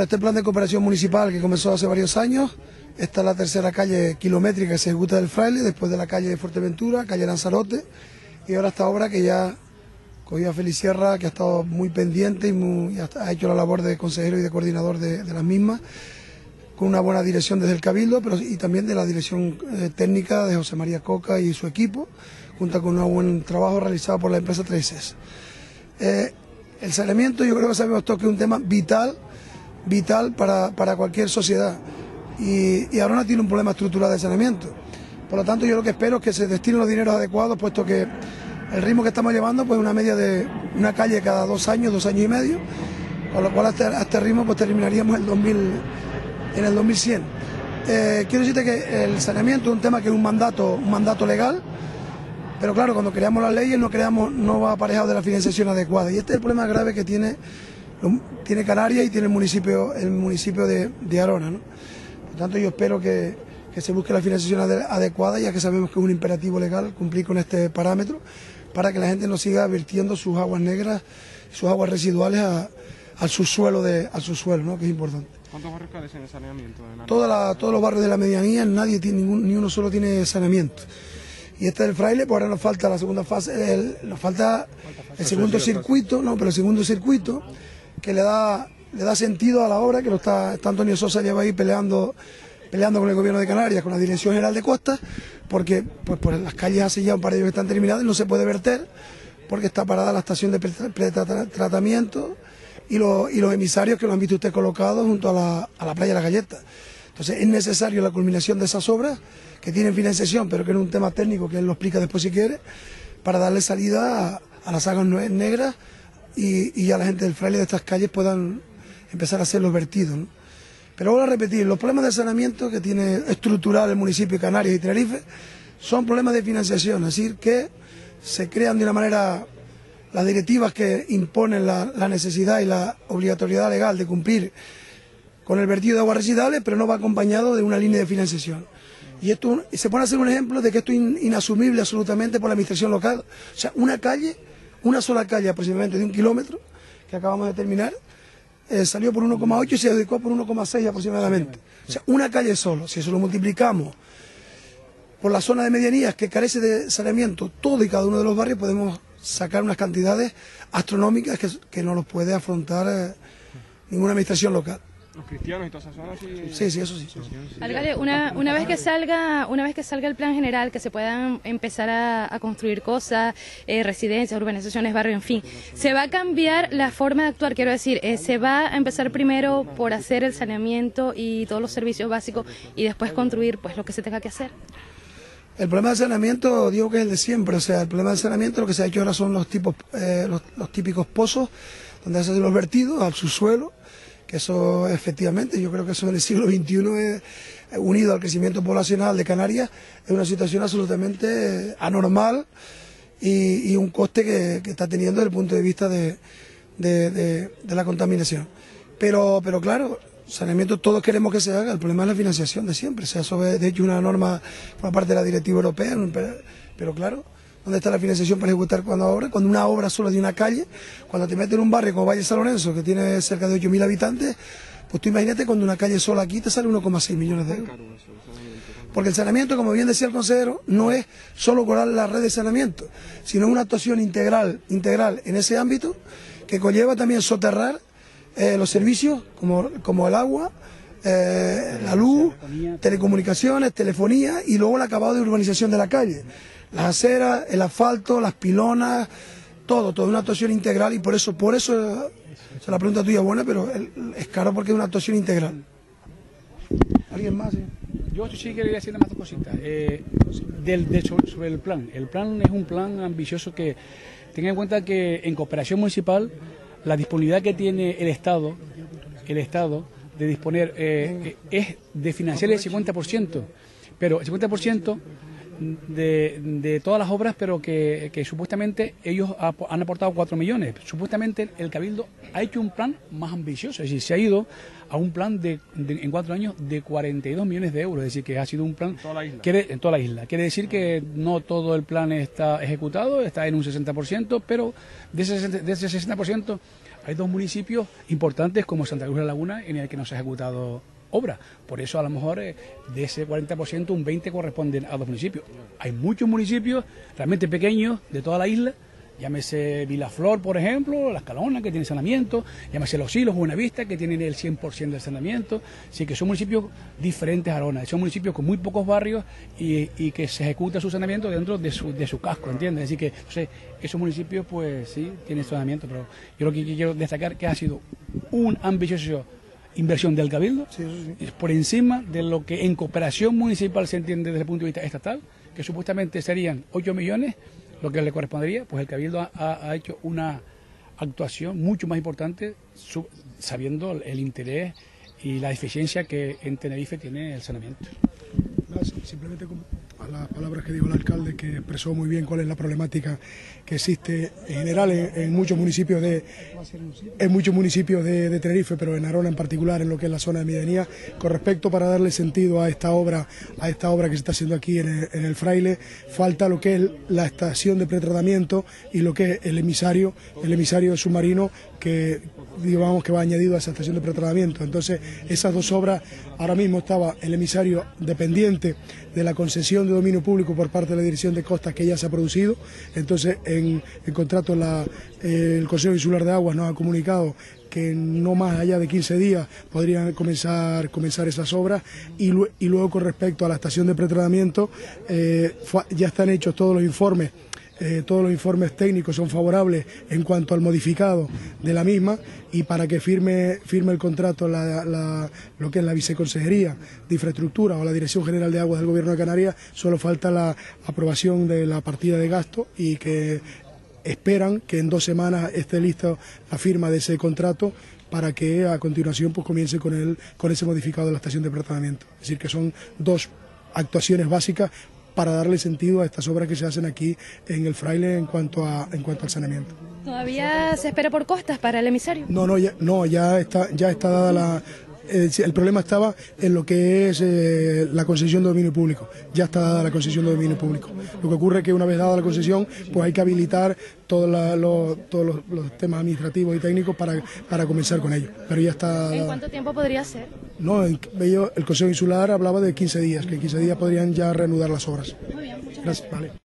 Este plan de cooperación municipal que comenzó hace varios años, esta es la tercera calle kilométrica que se ejecuta del Fraile, después de la calle de Fuerteventura, calle Lanzarote, y ahora esta obra que ya cogió a Felicierra, que ha estado muy pendiente y, ha hecho la labor de consejero y de coordinador de, las mismas, con una buena dirección desde el Cabildo, y también de la dirección eh, técnica de José María Coca y su equipo, junto con un buen trabajo realizado por la empresa 3 eh, el saneamiento yo creo que sabemos todos que es un tema vital, vital para, cualquier sociedad. Y, y Arona tiene un problema estructural de saneamiento. Por lo tanto, yo lo que espero es que se destinen los dineros adecuados, puesto que el ritmo que estamos llevando, pues una media de una calle cada dos años, dos años y medio, con lo cual a este, este ritmo pues terminaríamos el 2000, en el 2100. Eh, quiero decirte que el saneamiento es un tema que es un mandato, un mandato legal, pero claro, cuando creamos las leyes no creamos, no va aparejado de la financiación adecuada. Y este es el problema grave que tiene, tiene Canarias y tiene el municipio, el municipio de, de Arona. ¿no? Por tanto, yo espero que, que se busque la financiación adecuada, ya que sabemos que es un imperativo legal cumplir con este parámetro, para que la gente no siga vertiendo sus aguas negras, sus aguas residuales al subsuelo, de, al subsuelo ¿no? que es importante. ¿Cuántos barrios carecen de saneamiento? todos los barrios de la medianía, nadie tiene, ni uno solo tiene saneamiento. Y este es el fraile, pues ahora nos falta la segunda fase, nos falta el segundo circuito, no, pero el segundo circuito que le da, le da sentido a la obra, que lo está, Antonio Sosa lleva ahí peleando, peleando con el gobierno de Canarias, con la Dirección General de Costas, porque pues, las calles hace ya un par de años que están terminadas no se puede verter, porque está parada la estación de pretratamiento y, los, y los emisarios que lo han visto ustedes colocados junto a la, a la playa de la Galleta. Entonces es necesario la culminación de esas obras que tienen financiación, pero que es un tema técnico que él lo explica después si quiere, para darle salida a, las aguas negras y, y, a la gente del fraile de estas calles puedan empezar a hacer los vertidos. Pero voy a repetir, los problemas de saneamiento que tiene estructural el municipio de Canarias y Tenerife son problemas de financiación, es decir, que se crean de una manera las directivas que imponen la, la necesidad y la obligatoriedad legal de cumplir con el vertido de aguas residuales, pero no va acompañado de una línea de financiación. Y esto se pone a hacer un ejemplo de que esto es inasumible absolutamente por la administración local. O sea, una calle, una sola calle aproximadamente de un kilómetro, que acabamos de terminar, eh, salió por 1,8 y se dedicó por 1,6 aproximadamente. O sea, una calle solo. Si eso lo multiplicamos por la zona de medianías que carece de saneamiento, todo y cada uno de los barrios, podemos sacar unas cantidades astronómicas que, no los puede afrontar eh, ninguna administración local los cristianos y todas esas zonas. Sí, sí, eso sí. Alcalde, una, una vez que salga, una vez que salga el plan general, que se puedan empezar a, construir cosas, eh, residencias, urbanizaciones, barrios, en fin, se va a cambiar la forma de actuar. Quiero decir, eh, se va a empezar primero por hacer el saneamiento y todos los servicios básicos y después construir, pues, lo que se tenga que hacer. El problema del saneamiento, digo que es el de siempre, o sea, el problema del saneamiento lo que se ha hecho ahora son los tipos, eh, los, los típicos pozos donde se hacen los vertidos al subsuelo que eso efectivamente, yo creo que eso en el siglo XXI unido al crecimiento poblacional de Canarias es una situación absolutamente anormal y, un coste que, está teniendo desde el punto de vista de, la contaminación. Pero, pero claro, saneamiento todos queremos que se haga, el problema es la financiación de siempre, o sea, eso es de hecho una norma por parte de la directiva europea, pero claro, ¿Dónde está la financiación para ejecutar cuando obra? Cuando una obra solo de una calle, cuando te metes en un barrio como Valle San Lorenzo, que tiene cerca de 8.000 habitantes, pues tú imagínate cuando una calle sola aquí te sale 1,6 millones de euros. Porque el saneamiento, como bien decía el consejero, no es solo colar la red de saneamiento, sino una actuación integral, integral en ese ámbito que conlleva también soterrar eh, los servicios como, como el agua, eh, la luz, telecomunicaciones, telefonía y luego el acabado de urbanización de la calle las aceras, el asfalto, las pilonas, todo, toda una actuación integral y por eso, por eso, se la pregunta tuya buena, pero es caro porque es una actuación integral. ¿Alguien más? Yo sí quería decir más dos cositas. Eh, del, de, sobre, el plan. El plan es un plan ambicioso que tenga en cuenta que en cooperación municipal la disponibilidad que tiene el Estado, el Estado de disponer eh, es de financiar el 50%, pero el 50% de, de, todas las obras, pero que, supuestamente ellos han aportado 4 millones. Supuestamente el Cabildo ha hecho un plan más ambicioso, es decir, se ha ido a un plan de, en cuatro años de 42 millones de euros, es decir, que ha sido un plan en toda la isla. Quiere, en toda la isla. Quiere decir que no todo el plan está ejecutado, está en un 60%, pero de ese, de ese 60% Hay dos municipios importantes como Santa Cruz de la Laguna en el que no se ha ejecutado obra. Por eso a lo mejor eh, de ese 40% un 20% corresponden a dos municipios. Hay muchos municipios realmente pequeños de toda la isla Llámese Vilaflor, por ejemplo, Las Calonas, que tiene saneamiento, llámese Los Hilos, Buenavista, que tienen el 100% del saneamiento. Así que son municipios diferentes a Arona, son municipios con muy pocos barrios y, que se ejecuta su saneamiento dentro de su, de su casco, ¿entiendes? Así que esos municipios, pues sí, tienen saneamiento, pero yo lo que quiero destacar que ha sido un ambicioso inversión del Cabildo, por encima de lo que en cooperación municipal se entiende desde el punto de vista estatal, que supuestamente serían 8 millones lo que le correspondería, pues el Cabildo ha, hecho una actuación mucho más importante sabiendo el interés y la eficiencia que en Tenerife tiene el saneamiento. simplemente a las palabras que dijo el alcalde, que expresó muy bien cuál es la problemática que existe en general en, muchos municipios de en muchos municipios de, Tenerife, pero en Arona en particular, en lo que es la zona de medianía, con respecto para darle sentido a esta obra, a esta obra que se está haciendo aquí en el, en el Fraile, falta lo que es la estación de pretratamiento y lo que es el emisario, el emisario submarino que digamos que va añadido a esa estación de pretratamiento. Entonces, esas dos obras, ahora mismo estaba el emisario dependiente de la concesión de dominio público por parte de la Dirección de Costas que ya se ha producido. Entonces, en el contrato el Consejo Insular de Aguas nos ha comunicado que no más allá de 15 días podrían comenzar, comenzar esas obras y, luego con respecto a la estación de pretratamiento eh, ya están hechos todos los informes eh, todos los informes técnicos son favorables en cuanto al modificado de la misma y para que firme, firme el contrato lo que es la Viceconsejería de Infraestructura o la Dirección General de Aguas del Gobierno de Canarias, solo falta la aprobación de la partida de gasto y que esperan que en dos semanas esté lista la firma de ese contrato para que a continuación pues comience con, el, con ese modificado de la estación de tratamiento. Es decir, que son dos actuaciones básicas para darle sentido a estas obras que se hacen aquí en el Fraile en cuanto, a, en cuanto al saneamiento. ¿Todavía se espera por costas para el emisario? No, no, ya, no, ya está, ya está dada la, el problema estaba en lo que es eh, la concesión de dominio público. Ya está dada la concesión de dominio público. Lo que ocurre es que una vez dada la concesión, pues hay que habilitar todos, todos los, temas administrativos y técnicos para, para comenzar con ello. Pero ya está. ¿En cuánto tiempo podría ser? No, el, el Consejo Insular hablaba de 15 días, que en 15 días podrían ya reanudar las obras. Muy bien, muchas gracias. Vale.